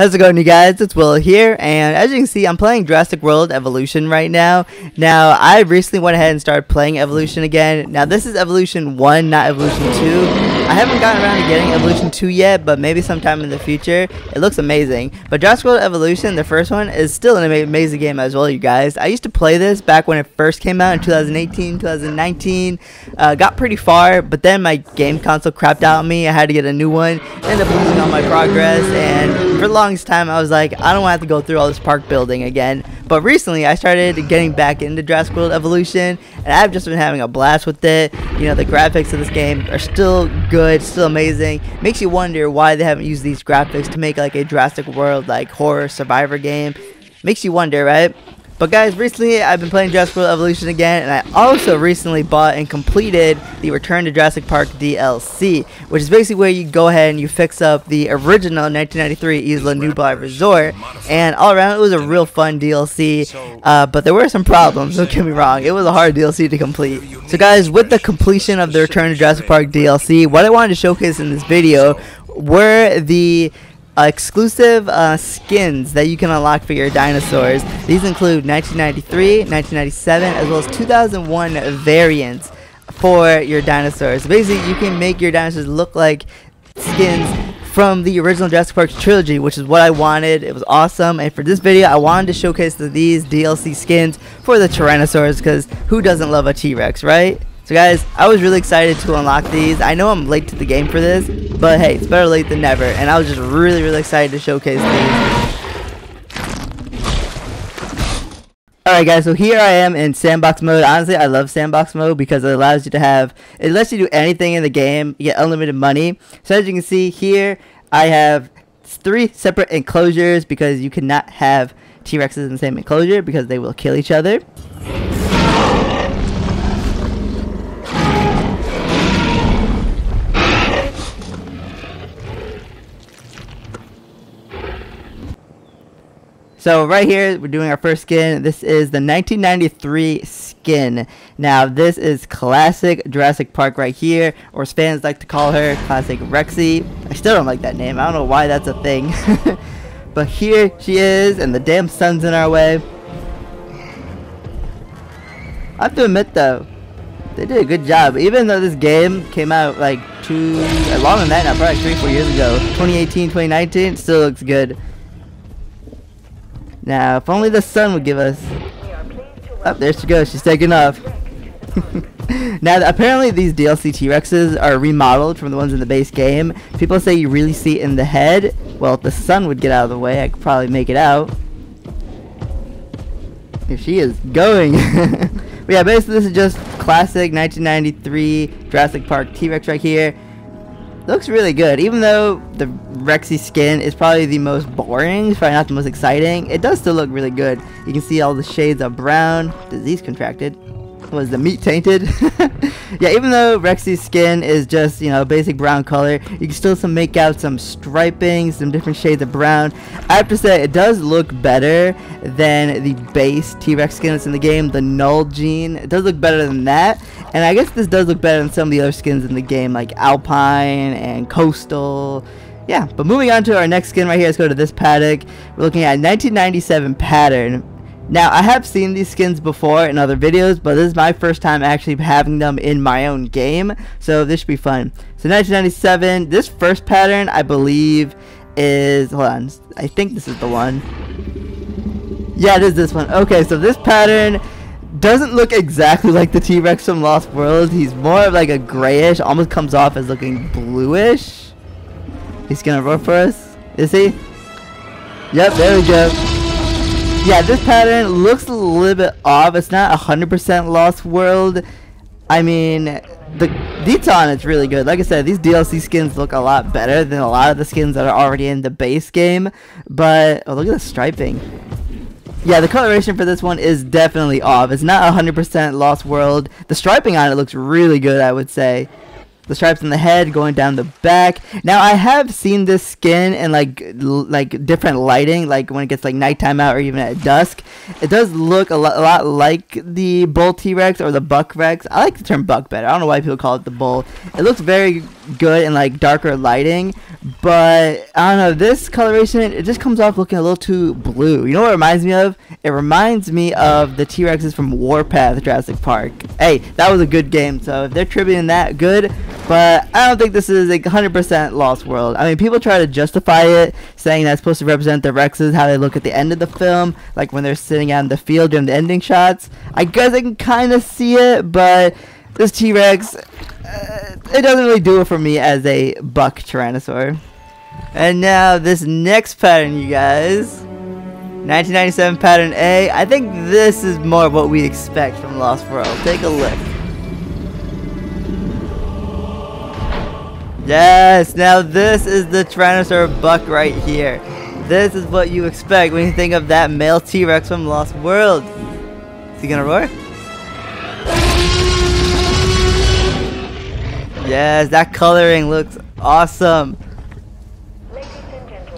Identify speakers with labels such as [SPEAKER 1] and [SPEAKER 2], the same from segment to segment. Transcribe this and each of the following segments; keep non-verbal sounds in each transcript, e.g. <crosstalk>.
[SPEAKER 1] How's it going you guys? It's Will here and as you can see I'm playing Jurassic World Evolution right now. Now I recently went ahead and started playing Evolution again. Now this is Evolution 1 not Evolution 2. I haven't gotten around to getting Evolution 2 yet, but maybe sometime in the future. It looks amazing. But Jurassic World Evolution, the first one, is still an amazing game as well, you guys. I used to play this back when it first came out in 2018, 2019. Uh, got pretty far, but then my game console crapped out on me. I had to get a new one. Ended up losing all my progress, and for the longest time, I was like, I don't want to have to go through all this park building again. But recently, I started getting back into Jurassic World Evolution, and I've just been having a blast with it. You know, the graphics of this game are still good, still amazing. Makes you wonder why they haven't used these graphics to make like a Jurassic World like horror survivor game. Makes you wonder, right? But guys, recently I've been playing Jurassic World Evolution again, and I also recently bought and completed the Return to Jurassic Park DLC, which is basically where you go ahead and you fix up the original 1993 Isla Nublar Resort, and all around it was a real fun DLC, uh, but there were some problems, <laughs> don't get me wrong, it was a hard DLC to complete. So guys, with the completion of the Return to Jurassic Park DLC, what I wanted to showcase in this video were the exclusive uh, skins that you can unlock for your dinosaurs. These include 1993, 1997, as well as 2001 variants for your dinosaurs. Basically, you can make your dinosaurs look like skins from the original Jurassic Park trilogy, which is what I wanted. It was awesome. And for this video, I wanted to showcase the, these DLC skins for the Tyrannosaurs because who doesn't love a T-Rex, right? So guys, I was really excited to unlock these. I know I'm late to the game for this, but hey, it's better late than never. And I was just really, really excited to showcase these. Alright guys, so here I am in sandbox mode. Honestly, I love sandbox mode because it allows you to have, it lets you do anything in the game. You get unlimited money. So as you can see here, I have three separate enclosures because you cannot have T-Rexes in the same enclosure because they will kill each other. So right here, we're doing our first skin. This is the 1993 skin. Now, this is classic Jurassic Park right here, or as fans like to call her, classic Rexy. I still don't like that name. I don't know why that's a thing. <laughs> but here she is, and the damn sun's in our way. I have to admit though, they did a good job. Even though this game came out like two, uh, longer than that now, probably three, four years ago, 2018, 2019, still looks good. Now, if only the sun would give us... Oh, there she goes. She's taking off. <laughs> now, apparently these DLC T-Rexes are remodeled from the ones in the base game. People say you really see it in the head. Well, if the sun would get out of the way, I could probably make it out. If she is going. <laughs> but yeah, basically this is just classic 1993 Jurassic Park T-Rex right here looks really good. Even though the Rexy skin is probably the most boring, probably not the most exciting, it does still look really good. You can see all the shades of brown, disease contracted, was the meat tainted? <laughs> yeah, even though Rexy's skin is just, you know, basic brown color, you can still some make out some striping, some different shades of brown. I have to say, it does look better than the base T-Rex skin that's in the game, the Null Gene. It does look better than that. And I guess this does look better than some of the other skins in the game, like Alpine and Coastal. Yeah, but moving on to our next skin right here, let's go to this paddock. We're looking at 1997 pattern. Now, I have seen these skins before in other videos, but this is my first time actually having them in my own game, so this should be fun. So 1997, this first pattern, I believe, is, hold on, I think this is the one. Yeah, it is this one. Okay, so this pattern doesn't look exactly like the T-Rex from Lost World. He's more of like a grayish, almost comes off as looking bluish. He's gonna roar for us, is he? Yep, there we go yeah, this pattern looks a little bit off. It's not 100% Lost World. I mean, the detail on it's really good. Like I said, these DLC skins look a lot better than a lot of the skins that are already in the base game. But, oh, look at the striping. Yeah, the coloration for this one is definitely off. It's not 100% Lost World. The striping on it looks really good, I would say. The stripes on the head going down the back. Now I have seen this skin in like like different lighting, like when it gets like nighttime out or even at dusk. It does look a, lo- a lot like the bull T-Rex or the buck Rex. I like the term buck better. I don't know why people call it the bull. It looks very good in like darker lighting, but I don't know this coloration. It just comes off looking a little too blue. You know what it reminds me of? It reminds me of the T-Rexes from Warpath Jurassic Park. Hey, that was a good game. So if they're tributing that, good. But I don't think this is like 100% Lost World. I mean, people try to justify it, saying that's supposed to represent the Rexes, how they look at the end of the film, like when they're sitting out in the field during the ending shots. I guess I can kind of see it, but this T-Rex, uh, it doesn't really do it for me as a buck Tyrannosaur. And now this next pattern, you guys. 1997 pattern A. I think this is more what we expect from Lost World. Take a look. Yes, now this is the Tyrannosaur buck right here. This is what you expect when you think of that male T-Rex from Lost World. Is he gonna roar? Yes, that coloring looks awesome.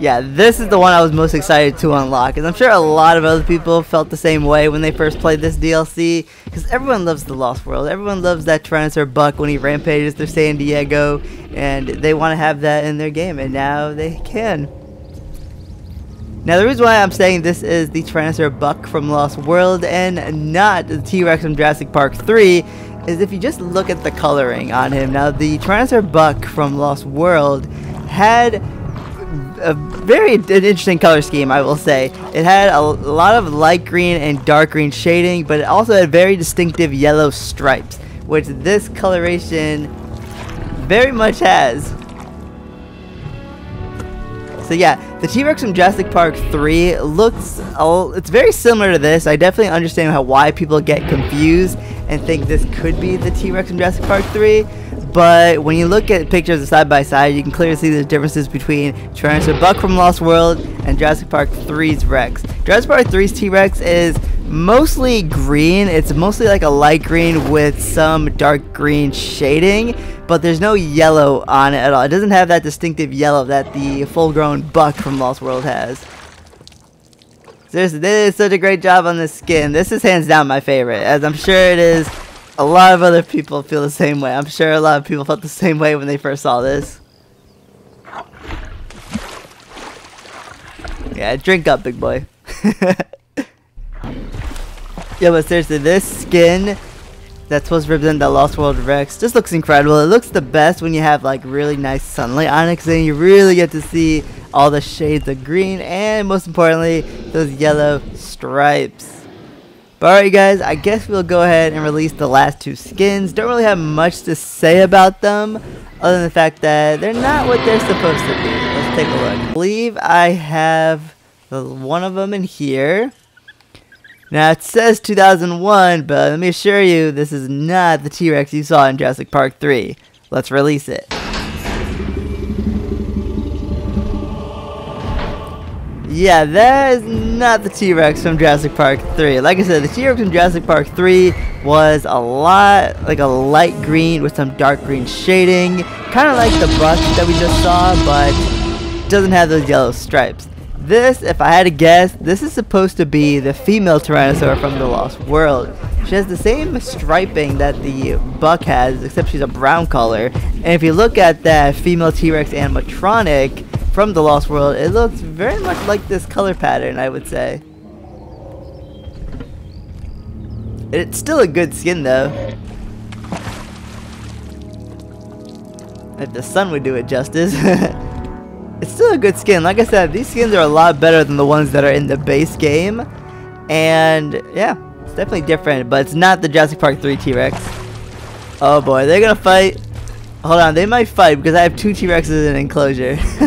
[SPEAKER 1] Yeah, this is the one I was most excited to unlock, and I'm sure a lot of other people felt the same way when they first played this DLC, because everyone loves the Lost World. Everyone loves that Tyrannosaur Buck when he rampages through San Diego, and they want to have that in their game, and now they can. Now, the reason why I'm saying this is the Tyrannosaur Buck from Lost World and not the T-Rex from Jurassic Park 3 is if you just look at the coloring on him. Now, the Tyrannosaur Buck from Lost World had a very interesting color scheme, I will say. It had a, lot of light green and dark green shading, but it also had very distinctive yellow stripes, which this coloration very much has. So yeah, the T-Rex from Jurassic Park 3 looks, it's very similar to this. I definitely understand how why people get confused and think this could be the T-Rex from Jurassic Park 3. But when you look at pictures side by side, you can clearly see the differences between Tyrannosaur Buck from Lost World and Jurassic Park 3's Rex. Jurassic Park 3's T-Rex is mostly green. It's mostly like a light green with some dark green shading, but there's no yellow on it at all. It doesn't have that distinctive yellow that the full-grown Buck from Lost World has. They did such a great job on this skin. This is hands down my favorite, as I'm sure it is a lot of other people feel the same way. I'm sure a lot of people felt the same way when they first saw this. Yeah, drink up, big boy. <laughs> yeah, but seriously, this skin that's supposed to represent the Lost World Rex just looks incredible. It looks the best when you have like really nice sunlight on it because then you really get to see all the shades of green and most importantly, those yellow stripes. But alright guys, I guess we'll go ahead and release the last two skins. Don't really have much to say about them, other than the fact that they're not what they're supposed to be. Let's take a look. I believe I have one of them in here. Now it says 2001, but let me assure you, this is not the T-Rex you saw in Jurassic Park 3. Let's release it. Yeah, that is not the T-Rex from Jurassic Park 3. Like I said, the T-Rex from Jurassic Park 3 was a lot, like a light green with some dark green shading. Kind of like the buck that we just saw, but doesn't have those yellow stripes. This, if I had to guess, this is supposed to be the female Tyrannosaur from the Lost World. She has the same striping that the buck has, except she's a brown color. And if you look at that female T-Rex animatronic, from the Lost World, it looks very much like this color pattern, I would say. It's still a good skin, though. If the sun would do it justice. <laughs> it's still a good skin. Like I said, these skins are a lot better than the ones that are in the base game. And, yeah, it's definitely different. But it's not the Jurassic Park 3 T-Rex. Oh boy, they're gonna fight. Hold on, they might fight because I have two T-Rexes in an enclosure. <laughs>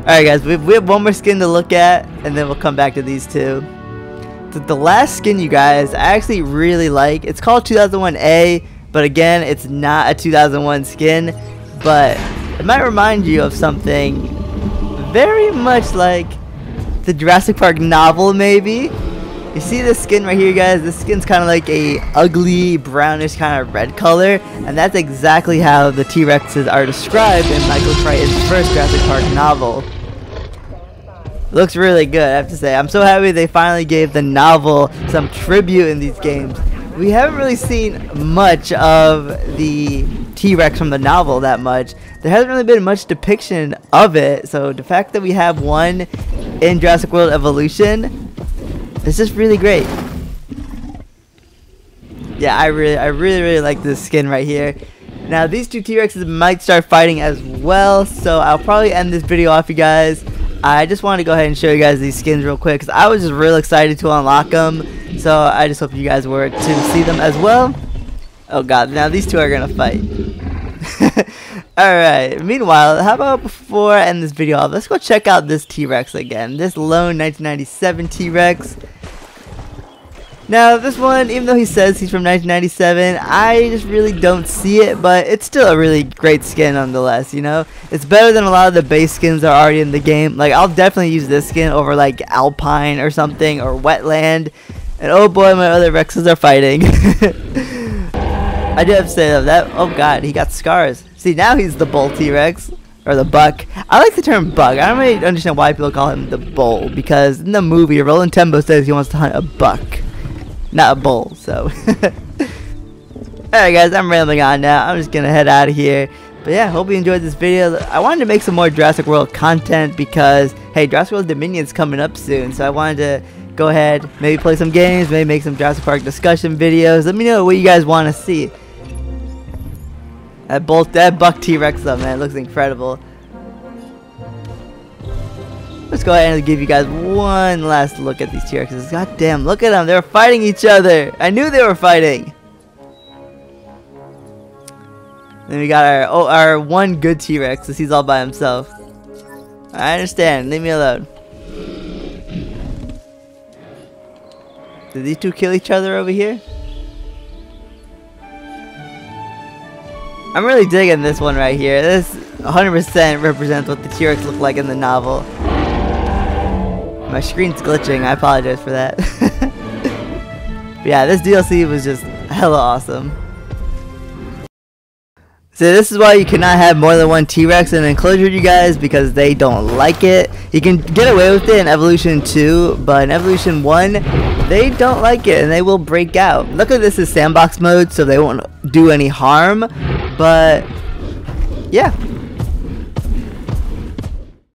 [SPEAKER 1] Alright guys, we, have one more skin to look at, and then we'll come back to these two. The, the last skin, you guys, I actually really like. It's called 2001A, but again, it's not a 2001 skin, but it might remind you of something very much like the Jurassic Park novel, maybe. You see this skin right here, guys? This skin's kind of like a ugly, brownish kind of red color, and that's exactly how the T-Rexes are described in Michael Crichton's first Jurassic Park novel. Looks really good, I have to say. I'm so happy they finally gave the novel some tribute in these games. We haven't really seen much of the T-Rex from the novel that much. There hasn't really been much depiction of it, so the fact that we have one in Jurassic World Evolution it's just really great. Yeah, I really, I really, really like this skin right here. Now, these two T-Rexes might start fighting as well, so I'll probably end this video off, you guys. I just wanted to go ahead and show you guys these skins real quick, because I was just real excited to unlock them. So I just hope you guys were to see them as well. Oh god, now these two are going to fight. <laughs> Alright, meanwhile, how about before I end this video off, let's go check out this T-Rex again. This lone 1997 T-Rex. Now, this one, even though he says he's from 1997, I just really don't see it, but it's still a really great skin nonetheless, you know? It's better than a lot of the base skins that are already in the game. Like, I'll definitely use this skin over, like, Alpine or something, or Wetland. And oh boy, my other Rexes are fighting. <laughs> I do have to say though, that, oh god, he got scars. See, now he's the bull T-Rex. Or the buck. I like the term buck. I don't really understand why people call him the bull. Because in the movie, Roland Tembo says he wants to hunt a buck. Not a bull, so. <laughs> Alright guys, I'm rambling on now. I'm just gonna head out of here. But yeah, hope you enjoyed this video. I wanted to make some more Jurassic World content because, hey, Jurassic World Dominion's coming up soon. So I wanted to go ahead, maybe play some games, maybe make some Jurassic Park discussion videos. Let me know what you guys want to see. Uh, that bolt, that buck T-Rex though, man, looks incredible. Let's go ahead and give you guys one last look at these T-Rexes. God damn, look at them. They're fighting each other. I knew they were fighting. Then we got our oh our one good T-Rex. He's all by himself. I understand. Leave me alone. Did these two kill each other over here? I'm really digging this one right here. This 100% represents what the T-Rex looked like in the novel. My screen's glitching. I apologize for that. <laughs> yeah, this DLC was just hella awesome. So this is why you cannot have more than one T-Rex in an enclosure, you guys, because they don't like it. You can get away with it in Evolution 2, but in Evolution 1, they don't like it, and they will break out. Luckily, this is sandbox mode, so they won't do any harm, but, yeah.